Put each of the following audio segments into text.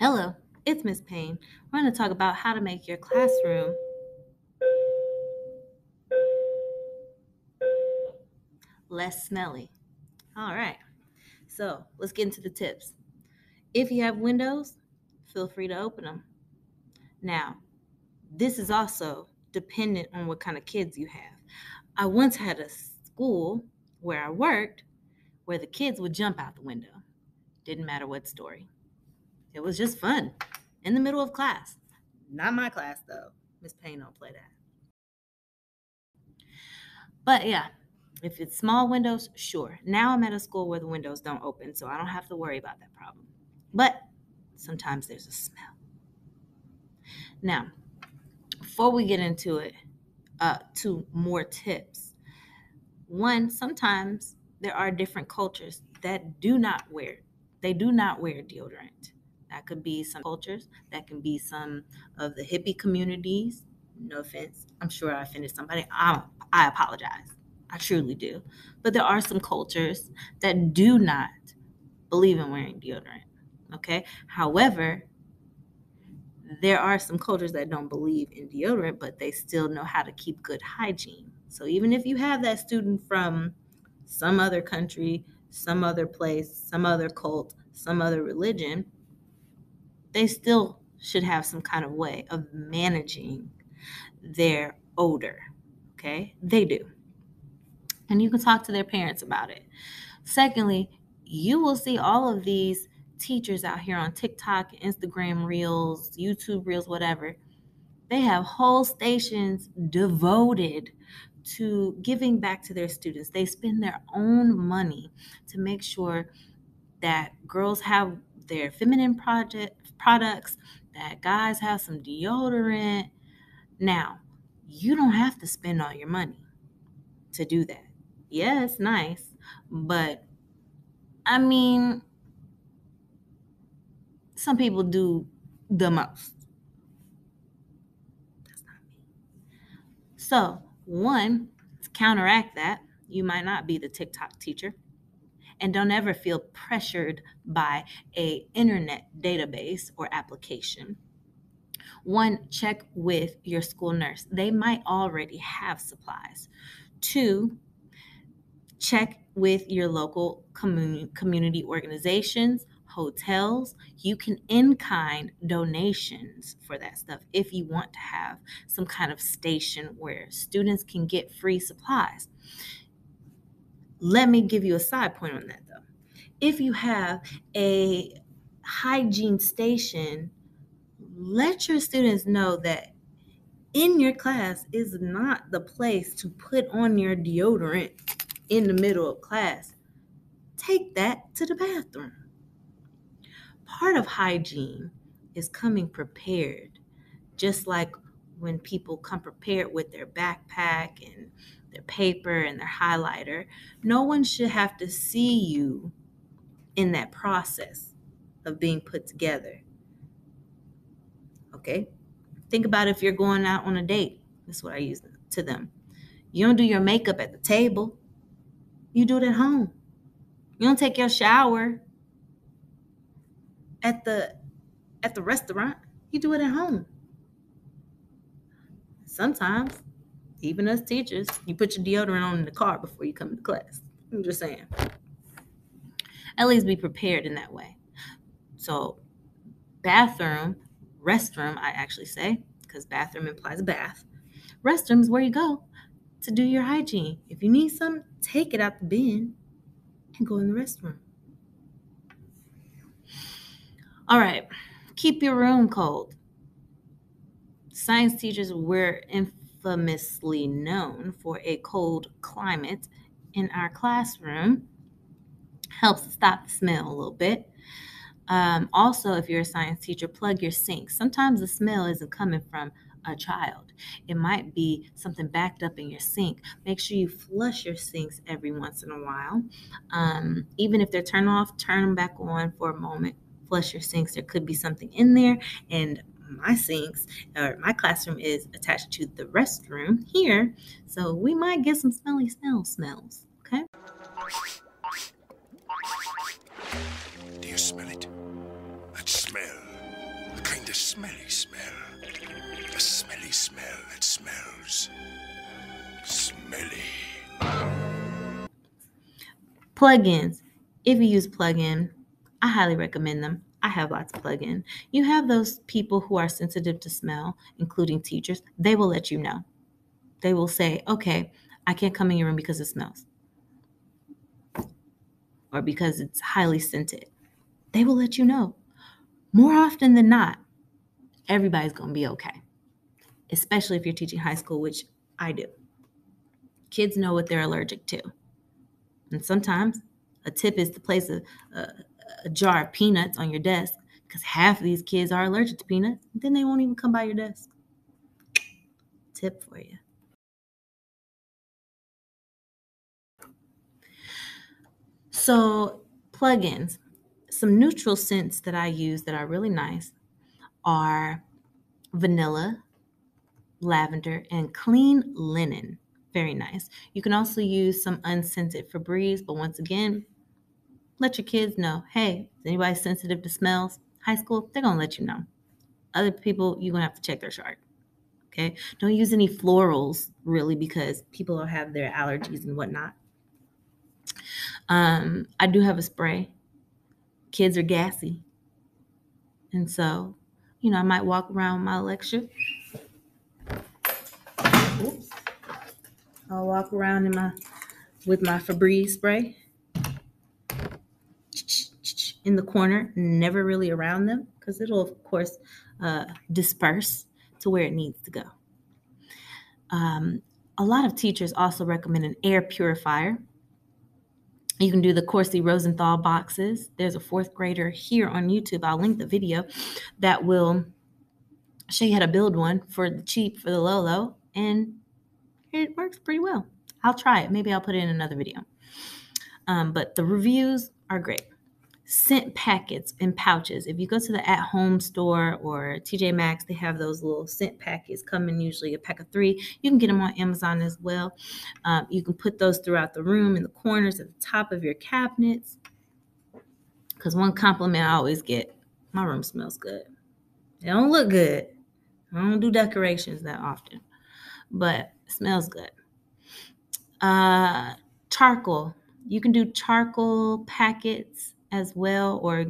Hello, it's Miss Payne. We're going to talk about how to make your classroom less smelly. All right, so let's get into the tips. If you have windows, feel free to open them. Now, this is also dependent on what kind of kids you have. I once had a school where I worked where the kids would jump out the window. Didn't matter what story. It was just fun in the middle of class. Not my class though. Miss Payne don't play that. But yeah, if it's small windows, sure. Now I'm at a school where the windows don't open, so I don't have to worry about that problem. But sometimes there's a smell. Now, before we get into it, uh, to more tips. One, sometimes there are different cultures that do not wear, they do not wear deodorant. That could be some cultures, that can be some of the hippie communities. No offense, I'm sure I offended somebody. I, I apologize. I truly do. But there are some cultures that do not believe in wearing deodorant. Okay. However, there are some cultures that don't believe in deodorant, but they still know how to keep good hygiene. So even if you have that student from some other country, some other place, some other cult, some other religion, they still should have some kind of way of managing their odor. Okay? They do. And you can talk to their parents about it. Secondly, you will see all of these teachers out here on TikTok, Instagram Reels, YouTube Reels, whatever. They have whole stations devoted to giving back to their students. They spend their own money to make sure that girls have their feminine project products, that guys have some deodorant. Now, you don't have to spend all your money to do that. Yeah, nice, but I mean, some people do the most. That's not me. So, one, to counteract that, you might not be the TikTok teacher. And don't ever feel pressured by a internet database or application. One, check with your school nurse. They might already have supplies. Two, check with your local community organizations hotels, you can in kind donations for that stuff if you want to have some kind of station where students can get free supplies. Let me give you a side point on that though. If you have a hygiene station, let your students know that in your class is not the place to put on your deodorant in the middle of class. Take that to the bathroom part of hygiene is coming prepared, just like when people come prepared with their backpack and their paper and their highlighter. No one should have to see you in that process of being put together. Okay? Think about if you're going out on a date. That's what I use to them. You don't do your makeup at the table, you do it at home. You don't take your shower at the at the restaurant. You do it at home. Sometimes, even us teachers, you put your deodorant on in the car before you come to class. I'm just saying. At least be prepared in that way. So, bathroom, restroom, I actually say, because bathroom implies a bath. Restroom is where you go to do your hygiene. If you need some, take it out the bin and go in the restroom. All right, keep your room cold. Science teachers were infamously known for a cold climate in our classroom. Helps stop the smell a little bit. Um, also, if you're a science teacher, plug your sink. Sometimes the smell isn't coming from a child. It might be something backed up in your sink. Make sure you flush your sinks every once in a while. Um, even if they're turned off, turn them back on for a moment flush your sinks. There could be something in there. And my sinks or my classroom is attached to the restroom here. So we might get some smelly smell smells. Okay. Do you smell it? That smell. a smelly smell. A smelly smell that smells smelly. Plugins. If you use plugin, I highly recommend them. I have lots of plugin. You have those people who are sensitive to smell, including teachers. They will let you know. They will say, "Okay, I can't come in your room because it smells." Or because it's highly scented. They will let you know. More often than not, everybody's going to be okay. Especially if you're teaching high school, which I do. Kids know what they're allergic to. And sometimes a tip is to place a, a jar of peanuts on your desk because half of these kids are allergic to peanuts. Then they won't even come by your desk. Tip for you. So, plugins, some neutral scents that I use that are really nice are vanilla, lavender, and clean linen. Very nice. You can also use some unscented Febreze, but once again, let your kids know hey, is anybody sensitive to smells? High school, they're going to let you know. Other people, you're going to have to check their chart. Okay. Don't use any florals really because people will have their allergies and whatnot. Um, I do have a spray. Kids are gassy. And so, you know, I might walk around my lecture. Oops. I'll walk around in my with my Febreze spray in the corner, never really around them because it'll of course uh, disperse to where it needs to go. Um, a lot of teachers also recommend an air purifier. You can do the Corsi Rosenthal boxes. There's a fourth grader here on YouTube. I'll link the video that will show you how to build one for the cheap, for the low, low, and it works pretty well. I'll try it. Maybe I'll put it in another video. Um, but the reviews are great scent packets and pouches. If you go to the at home store or TJ Maxx, they have those little scent packets coming usually a pack of three. You can get them on Amazon as well. Um, you can put those throughout the room in the corners at the top of your cabinets. Because one compliment I always get my room smells good. It don't look good. I don't do decorations that often, but smells good. Uh, charcoal. You can do charcoal packets as well, or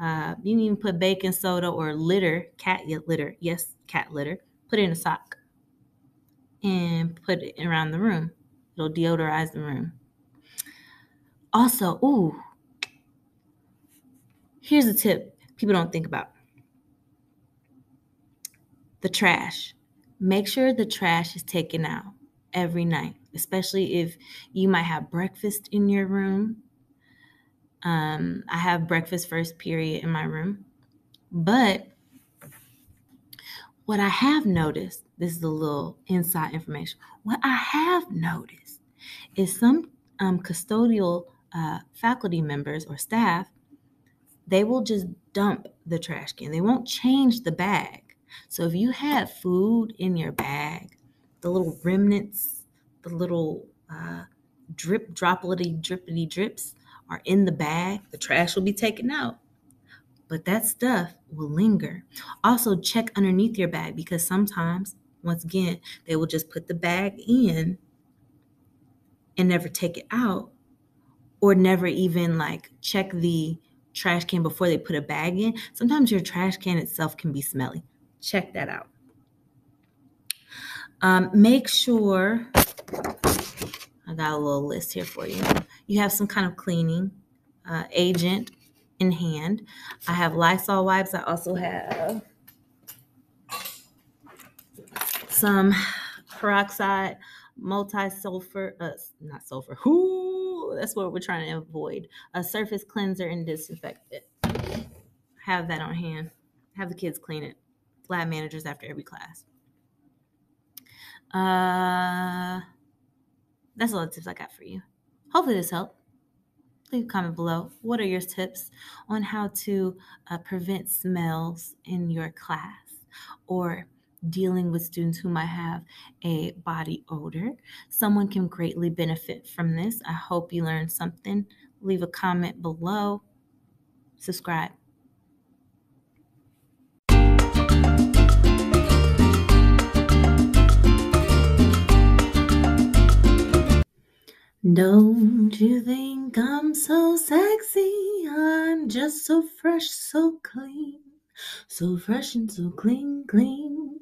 uh, you can even put baking soda or litter, cat litter, yes, cat litter, put it in a sock and put it around the room. It'll deodorize the room. Also, ooh, here's a tip people don't think about the trash. Make sure the trash is taken out every night, especially if you might have breakfast in your room um, I have breakfast first period in my room. But what I have noticed, this is a little inside information. What I have noticed is some um, custodial uh, faculty members or staff, they will just dump the trash can. They won't change the bag. So if you have food in your bag, the little remnants, the little uh, drip, droplety, drippity drips, are in the bag, the trash will be taken out. But that stuff will linger. Also, check underneath your bag because sometimes, once again, they will just put the bag in and never take it out, or never even like check the trash can before they put a bag in. Sometimes your trash can itself can be smelly. Check that out. Um, make sure I got a little list here for you you have some kind of cleaning uh, agent in hand. I have Lysol wipes. I also have some peroxide multi-sulfur, uh, not sulfur, whoo, that's what we're trying to avoid. A surface cleanser and disinfectant. Have that on hand. Have the kids clean it. Lab managers after every class. Uh, that's all the tips I got for you. Hopefully, this helped. Leave a comment below. What are your tips on how to uh, prevent smells in your class or dealing with students who might have a body odor? Someone can greatly benefit from this. I hope you learned something. Leave a comment below. Subscribe. Don't you think I'm so sexy? I'm just so fresh, so clean. So fresh and so clean, clean.